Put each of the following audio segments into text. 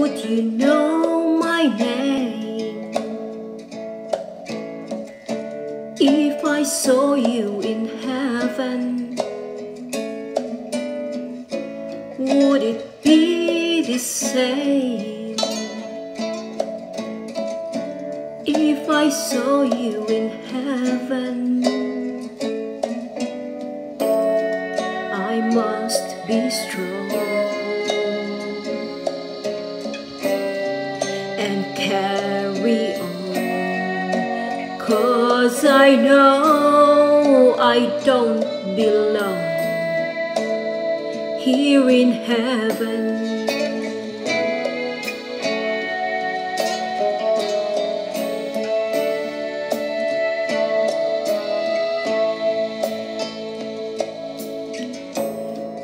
Would you know my name if I saw you in heaven? Would it be the same if I saw you in heaven? I must be strong and carry on. Cause I know I don't belong here in heaven.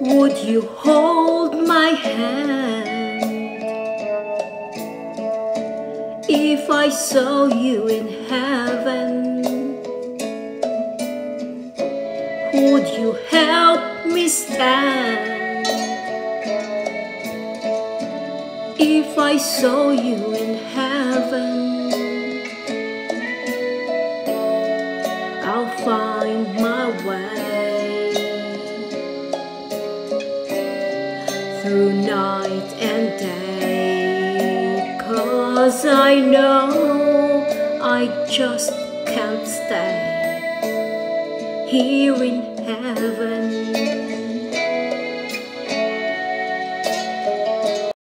Would you hold my hand if I saw you in heaven? Would you help me stand if I saw you in heaven? I'll find my way through night and day. Cause I know I just can't stay here in heaven.